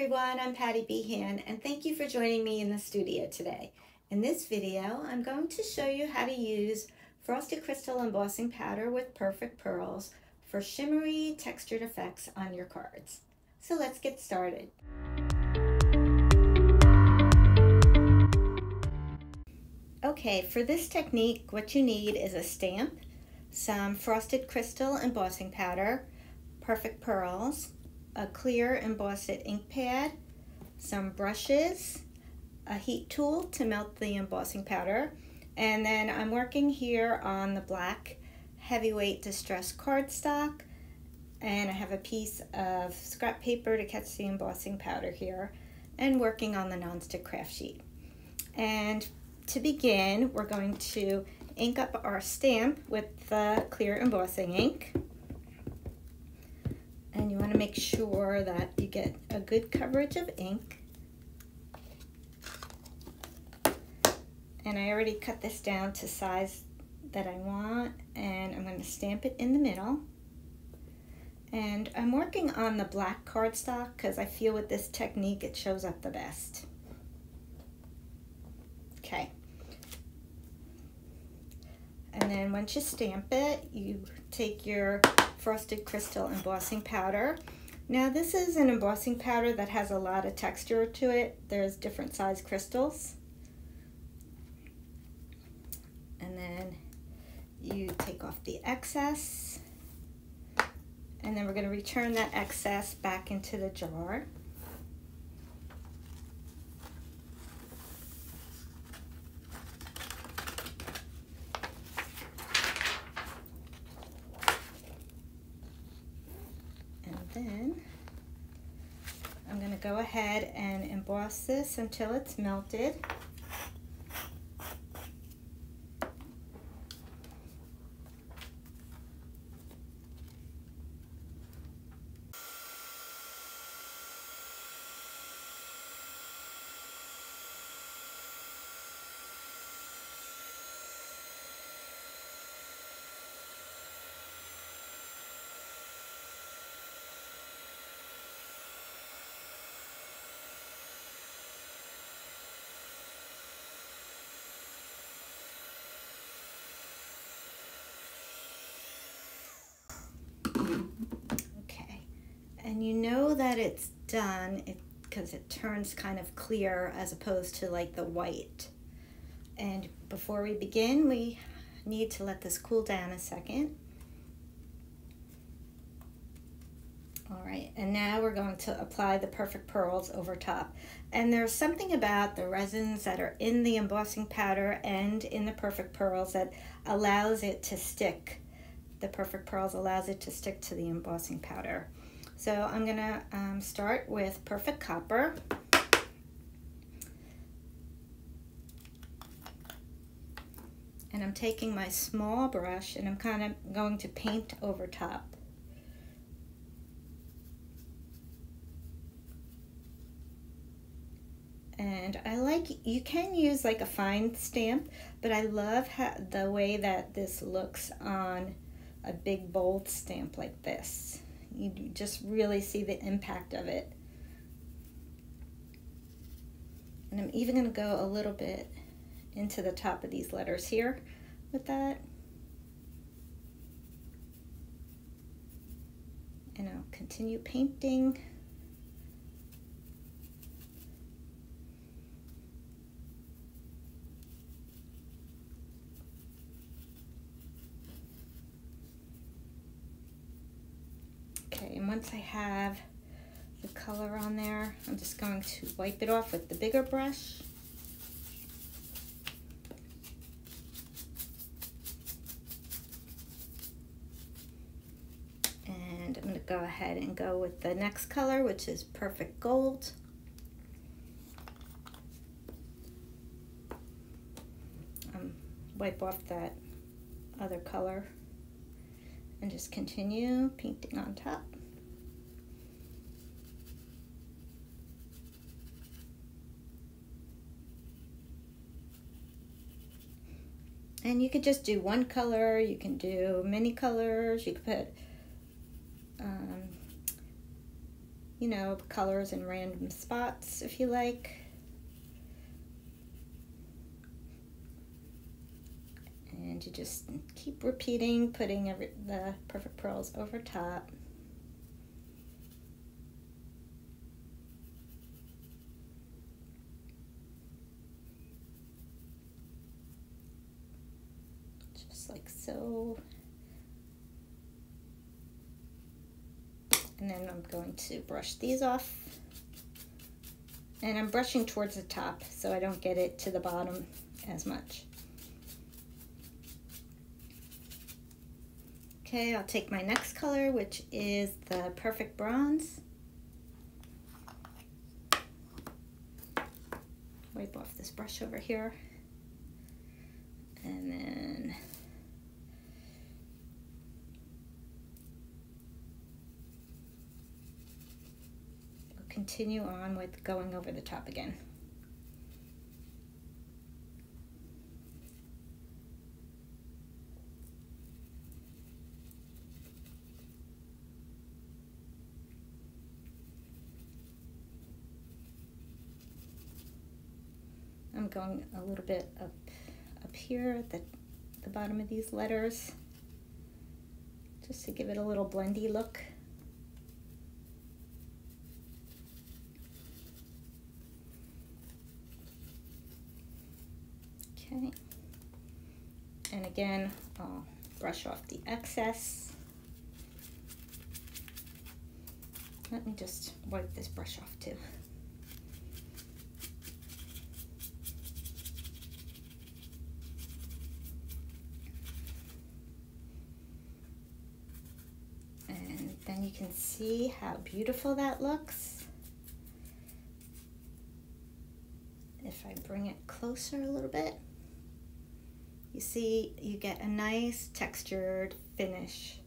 everyone, I'm Patti Behan and thank you for joining me in the studio today. In this video, I'm going to show you how to use Frosted Crystal Embossing Powder with Perfect Pearls for shimmery textured effects on your cards. So let's get started. Okay, for this technique, what you need is a stamp, some Frosted Crystal Embossing Powder, Perfect Pearls, a clear embossed ink pad, some brushes, a heat tool to melt the embossing powder, and then I'm working here on the black heavyweight distress cardstock, and I have a piece of scrap paper to catch the embossing powder here, and working on the nonstick craft sheet. And to begin, we're going to ink up our stamp with the clear embossing ink and you want to make sure that you get a good coverage of ink. And I already cut this down to size that I want and I'm going to stamp it in the middle. And I'm working on the black cardstock because I feel with this technique it shows up the best. Okay. And then once you stamp it, you take your frosted crystal embossing powder. Now this is an embossing powder that has a lot of texture to it. There's different size crystals. And then you take off the excess. And then we're going to return that excess back into the jar. then I'm going to go ahead and emboss this until it's melted. and you know that it's done because it, it turns kind of clear as opposed to like the white. And before we begin, we need to let this cool down a second. All right, and now we're going to apply the Perfect Pearls over top. And there's something about the resins that are in the embossing powder and in the Perfect Pearls that allows it to stick. The Perfect Pearls allows it to stick to the embossing powder. So I'm gonna um, start with Perfect Copper. And I'm taking my small brush and I'm kind of going to paint over top. and I like you can use like a fine stamp but I love how, the way that this looks on a big bold stamp like this you just really see the impact of it. And I'm even going to go a little bit into the top of these letters here with that. And I'll continue painting. Okay, and once I have the color on there, I'm just going to wipe it off with the bigger brush. And I'm going to go ahead and go with the next color, which is Perfect Gold. Um, wipe off that other color and just continue painting on top. And you could just do one color, you can do many colors, you could put, um, you know, colors in random spots if you like. And you just keep repeating, putting every, the perfect pearls over top. Just like so. And then I'm going to brush these off. And I'm brushing towards the top so I don't get it to the bottom as much. Okay, I'll take my next color, which is the Perfect Bronze. Wipe off this brush over here. And then continue on with going over the top again. I'm going a little bit up up here at the, the bottom of these letters just to give it a little blendy look. Okay. And again, I'll brush off the excess. Let me just wipe this brush off too. And then you can see how beautiful that looks. If I bring it closer a little bit you see you get a nice textured finish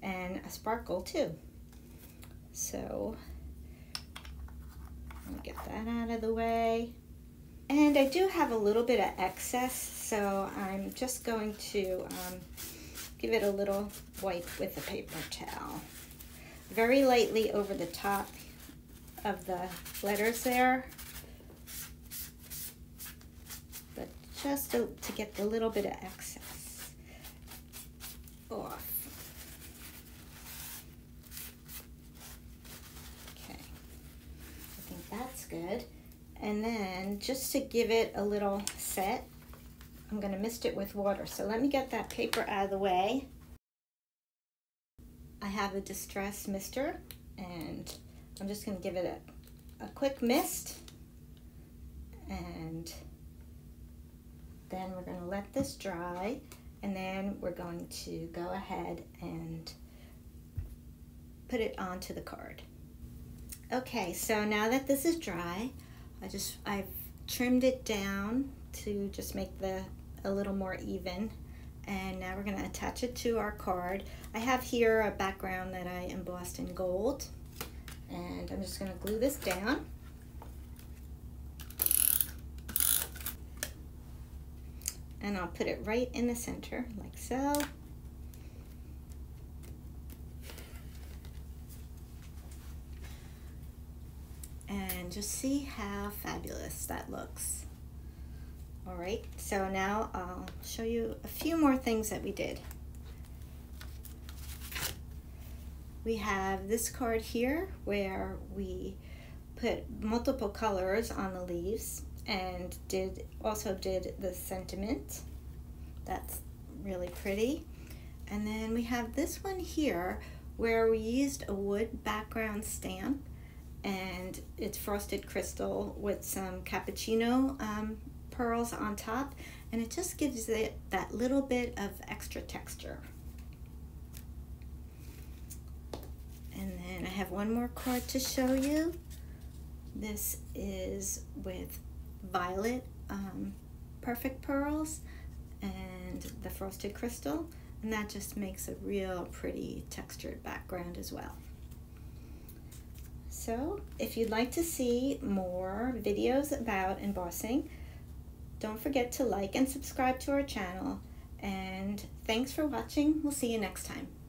and a sparkle too. So let me get that out of the way. And I do have a little bit of excess, so I'm just going to um, give it a little wipe with a paper towel. Very lightly over the top of the letters there. Just to, to get the little bit of excess off. Okay, I think that's good. And then just to give it a little set, I'm gonna mist it with water. So let me get that paper out of the way. I have a Distress Mister and I'm just gonna give it a, a quick mist and then we're going to let this dry and then we're going to go ahead and put it onto the card. Okay, so now that this is dry, I just I've trimmed it down to just make the a little more even. And now we're going to attach it to our card. I have here a background that I embossed in gold. And I'm just going to glue this down. And I'll put it right in the center like so. And just see how fabulous that looks. All right, so now I'll show you a few more things that we did. We have this card here where we put multiple colors on the leaves and did also did the sentiment. That's really pretty. And then we have this one here where we used a wood background stamp and it's frosted crystal with some cappuccino um, pearls on top and it just gives it that little bit of extra texture. And then I have one more card to show you. This is with violet um, perfect pearls and the frosted crystal and that just makes a real pretty textured background as well. So if you'd like to see more videos about embossing, don't forget to like and subscribe to our channel and thanks for watching. We'll see you next time.